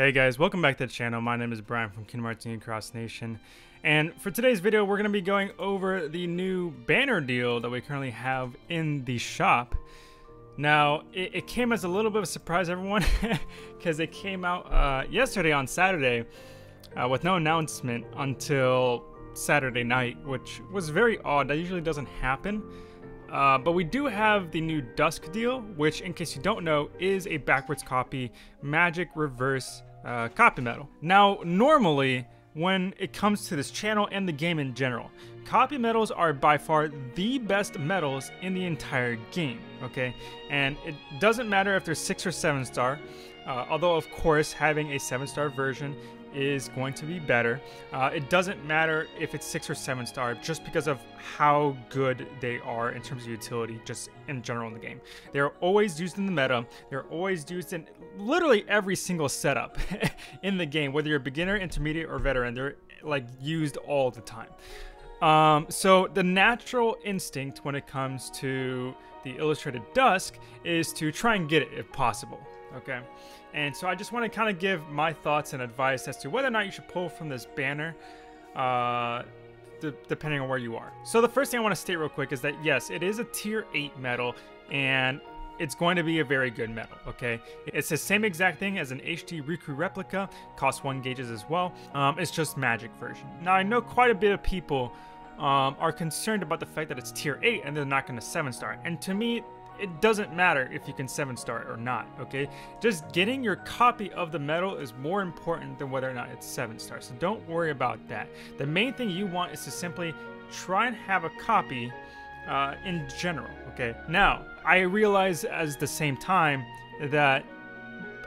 Hey guys, welcome back to the channel. My name is Brian from Kingdom Hearts Union Cross Nation. And for today's video, we're going to be going over the new banner deal that we currently have in the shop. Now, it, it came as a little bit of a surprise, everyone, because it came out uh, yesterday on Saturday uh, with no announcement until Saturday night, which was very odd. That usually doesn't happen. Uh, but we do have the new Dusk deal, which, in case you don't know, is a backwards copy magic reverse uh, copy medal. Now, normally, when it comes to this channel and the game in general, copy medals are by far the best medals in the entire game, okay? And it doesn't matter if they're 6 or 7 star, uh, although of course having a 7 star version is going to be better. Uh, it doesn't matter if it's six or seven star just because of how good they are in terms of utility, just in general in the game. They're always used in the meta. They're always used in literally every single setup in the game, whether you're beginner, intermediate, or veteran. They're like used all the time. Um, so the natural instinct when it comes to the illustrated dusk is to try and get it if possible okay? And so I just want to kind of give my thoughts and advice as to whether or not you should pull from this banner, uh, depending on where you are. So the first thing I want to state real quick is that yes, it is a tier 8 medal, and it's going to be a very good medal, okay? It's the same exact thing as an HD Riku replica, costs 1 gauges as well. Um, it's just magic version. Now I know quite a bit of people um, are concerned about the fact that it's tier 8 and they're not going to 7 star. And to me, it doesn't matter if you can 7 star or not, okay? Just getting your copy of the medal is more important than whether or not it's 7 star, so don't worry about that. The main thing you want is to simply try and have a copy uh, in general, okay? Now, I realize as the same time that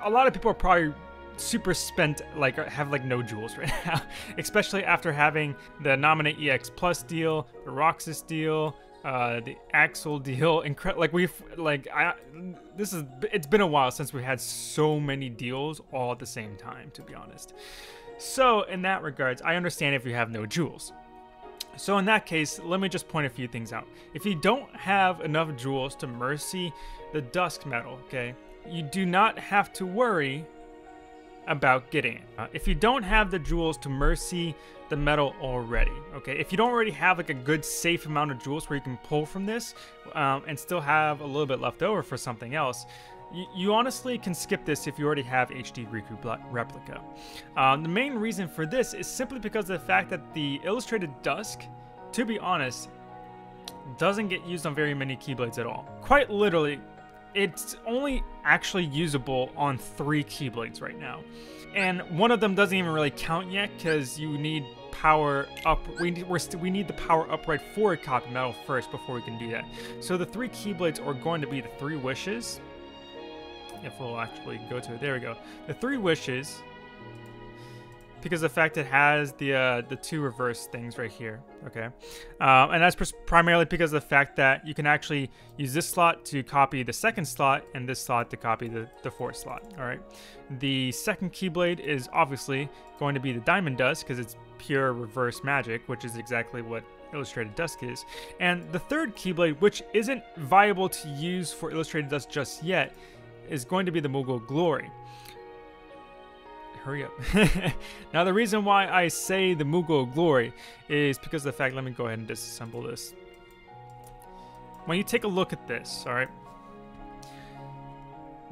a lot of people are probably super spent like have like no jewels right now especially after having the Naminé ex plus deal the roxas deal uh, the Axel deal. Like we've like I, this is it's been a while since we had so many deals all at the same time, to be honest. So in that regards, I understand if you have no jewels. So in that case, let me just point a few things out. If you don't have enough jewels to mercy the Dusk medal, okay, you do not have to worry about getting it. Uh, if you don't have the jewels to mercy the medal already, okay, if you don't already have like a good safe amount of jewels where you can pull from this um, and still have a little bit left over for something else, you, honestly can skip this if you already have HD Riku Replica. Um, the main reason for this is simply because of the fact that the Illustrated Dusk, to be honest, doesn't get used on very many Keyblades at all. Quite literally, it's only actually usable on three Keyblades right now. And one of them doesn't even really count yet because you need power up. We need, we need the power upright for a copy medal first before we can do that. So the three Keyblades are going to be the three wishes. If we'll actually go to it, there we go. The three wishes, because the fact it has the uh, the two reverse things right here. Okay, um, and that's primarily because of the fact that you can actually use this slot to copy the second slot and this slot to copy the, the fourth slot. All right, the second Keyblade is obviously going to be the Diamond Dust because it's pure reverse magic, which is exactly what Illustrated Dusk is. And the third Keyblade, which isn't viable to use for Illustrated Dusk just yet, is going to be the Moogle Glory hurry up. now the reason why I say the Moogle Glory is because of the fact, let me go ahead and disassemble this. When you take a look at this, alright,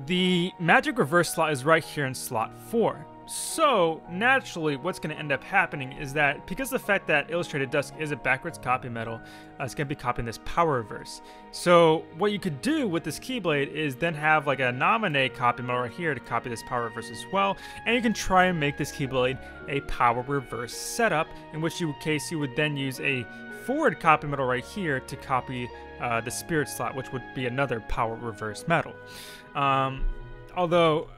the magic reverse slot is right here in slot 4. So, naturally, what's going to end up happening is that because the fact that Illustrated Dusk is a backwards copy medal, uh, it's going to be copying this power reverse. So, what you could do with this Keyblade is then have like a Naminé copy medal right here to copy this power reverse as well, and you can try and make this Keyblade a power reverse setup, in which you, case you would then use a forward copy medal right here to copy uh, the Spirit slot, which would be another power reverse medal. Um, although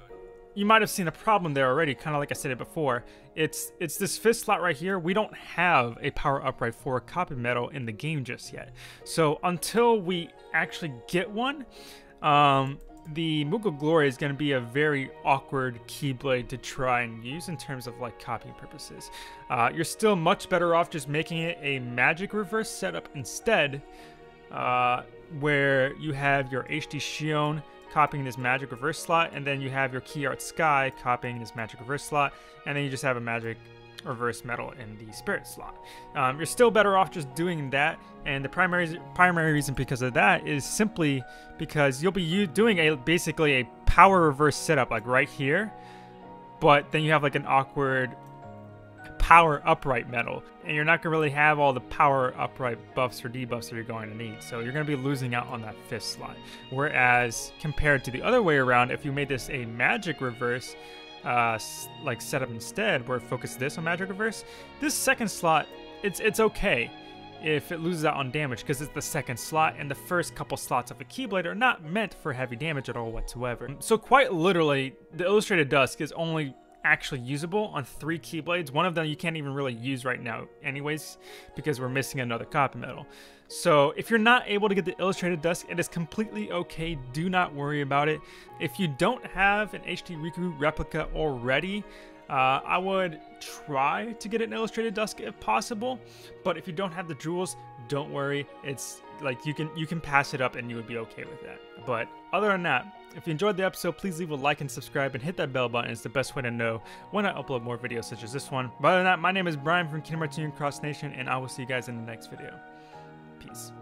you might have seen a problem there already, kind of like I said it before. It's it's this fifth slot right here. We don't have a power upright for copy medal in the game just yet. So until we actually get one, um, the Moogle Glory is going to be a very awkward Keyblade to try and use in terms of like copying purposes. Uh, you're still much better off just making it a magic reverse setup instead, uh, where you have your HD Xion copying this magic reverse slot, and then you have your key art sky copying this magic reverse slot, and then you just have a magic reverse medal in the spirit slot. Um, you're still better off just doing that, and the primary primary reason because of that is simply because you'll be doing a basically a power reverse setup like right here, but then you have like an awkward power upright medal, and you're not gonna really have all the power upright buffs or debuffs that you're going to need. So you're gonna be losing out on that fifth slot. Whereas compared to the other way around, if you made this a magic reverse, uh, like setup instead, where it focuses this on Magic Reverse, this second slot, it's it's okay if it loses out on damage because it's the second slot and the first couple slots of a Keyblade are not meant for heavy damage at all whatsoever. So quite literally, the Illustrated Dusk is only actually usable on three Keyblades. One of them you can't even really use right now anyways because we're missing another copy medal. So if you're not able to get the Illustrated Dusk, it is completely okay. Do not worry about it. If you don't have an HD Riku replica already, uh, I would try to get an Illustrated Dusk if possible, but if you don't have the jewels, don't worry. It's like you can you can pass it up and you would be okay with that. But other than that, if you enjoyed the episode, please leave a like and subscribe and hit that bell button. It's the best way to know when I upload more videos such as this one. But other than that, my name is Brian from Kingdom Hearts Cross Nation, and I will see you guys in the next video. Peace.